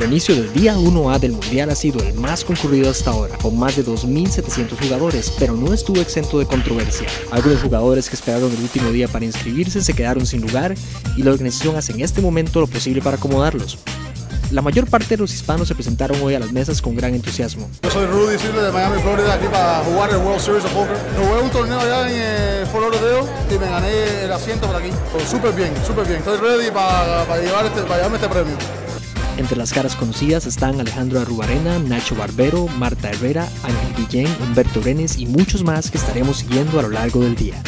inicio del día 1A del Mundial ha sido el más concurrido hasta ahora, con más de 2.700 jugadores, pero no estuvo exento de controversia. Algunos jugadores que esperaron el último día para inscribirse se quedaron sin lugar y la organización hace en este momento lo posible para acomodarlos. La mayor parte de los hispanos se presentaron hoy a las mesas con gran entusiasmo. Yo soy Rudy Silva de Miami, Florida, aquí para jugar el World Series of Poker. Jugué un torneo allá en eh, Fort Lauderdale y me gané el asiento por aquí. Súper bien, súper bien. Estoy ready para, este, para llevarme este premio. Entre las caras conocidas están Alejandro Arrubarena, Nacho Barbero, Marta Herrera, Ángel Guillén, Humberto Brenes y muchos más que estaremos siguiendo a lo largo del día.